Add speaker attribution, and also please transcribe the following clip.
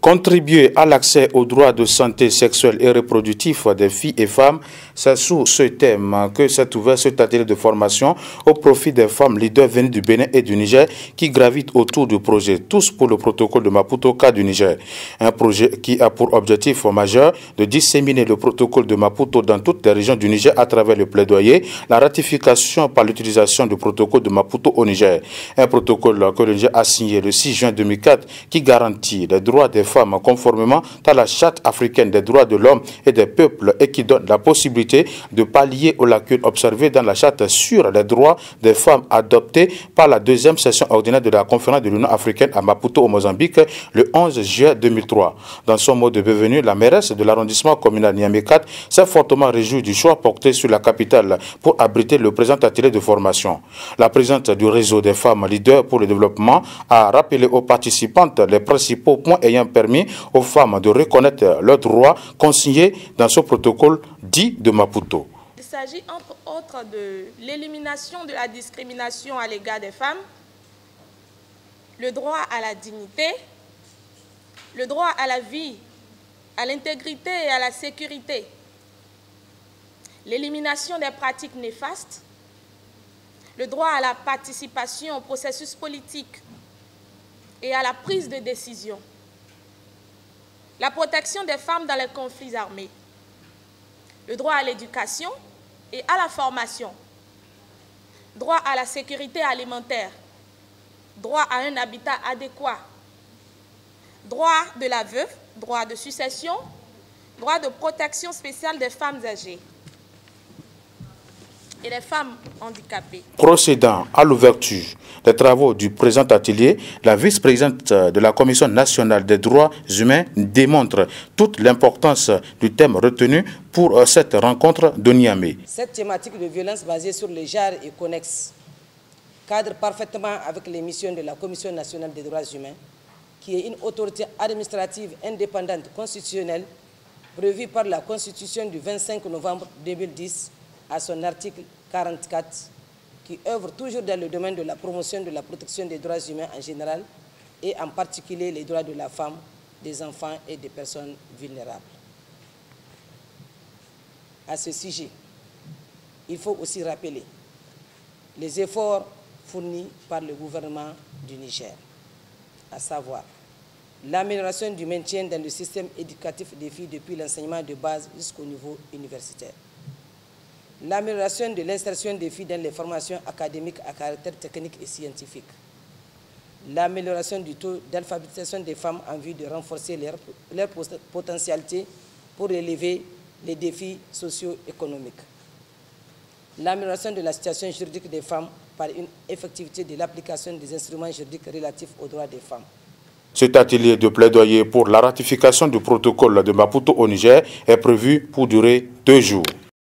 Speaker 1: Contribuer à l'accès aux droits de santé sexuelle et reproductif des filles et femmes, c'est sous ce thème que s'est ouvert cet atelier de formation au profit des femmes leaders venues du Bénin et du Niger qui gravitent autour du projet Tous pour le protocole de Maputo cas du Niger. Un projet qui a pour objectif majeur de disséminer le protocole de Maputo dans toutes les régions du Niger à travers le plaidoyer, la ratification par l'utilisation du protocole de Maputo au Niger. Un protocole que le Niger a signé le 6 juin 2004 qui garantit les droits des femmes conformément à la Charte africaine des droits de l'homme et des peuples et qui donne la possibilité de pallier aux lacunes observées dans la Charte sur les droits des femmes adoptée par la deuxième session ordinaire de la conférence de l'Union africaine à Maputo au Mozambique le 11 juillet 2003. Dans son mot de bienvenue, la mairesse de l'arrondissement communal Niamey 4 s'est fortement réjouie du choix porté sur la capitale pour abriter le présent atelier de formation. La présidente du réseau des femmes leaders pour le développement a rappelé aux participantes les principaux points ayant permis aux femmes de reconnaître leurs droits consignés dans ce protocole dit de Maputo.
Speaker 2: Il s'agit entre autres de l'élimination de la discrimination à l'égard des femmes, le droit à la dignité, le droit à la vie, à l'intégrité et à la sécurité, l'élimination des pratiques néfastes, le droit à la participation au processus politique et à la prise de décision, la protection des femmes dans les conflits armés, le droit à l'éducation et à la formation, droit à la sécurité alimentaire, droit à un habitat adéquat, droit de la veuve, droit de succession, droit de protection spéciale des femmes âgées et les femmes handicapées.
Speaker 1: Procédant à l'ouverture des travaux du présent atelier, la vice-présidente de la Commission nationale des droits humains démontre toute l'importance du thème retenu pour cette rencontre de Niamey.
Speaker 3: Cette thématique de violence basée sur les genres et connexes cadre parfaitement avec les missions de la Commission nationale des droits humains, qui est une autorité administrative indépendante constitutionnelle prévue par la Constitution du 25 novembre 2010 à son article 44, qui œuvre toujours dans le domaine de la promotion de la protection des droits humains en général et en particulier les droits de la femme, des enfants et des personnes vulnérables. À ce sujet, il faut aussi rappeler les efforts fournis par le gouvernement du Niger, à savoir l'amélioration du maintien dans le système éducatif des filles depuis l'enseignement de base jusqu'au niveau universitaire, l'amélioration de l'insertion des filles dans les formations académiques à caractère technique et scientifique, l'amélioration du taux d'alphabétisation des femmes en vue de renforcer leur, leur potentialité pour relever les défis socio-économiques, l'amélioration de la situation juridique des femmes par une effectivité de l'application des instruments juridiques relatifs aux droits des femmes.
Speaker 1: Cet atelier de plaidoyer pour la ratification du protocole de Maputo au Niger est prévu pour durer deux jours.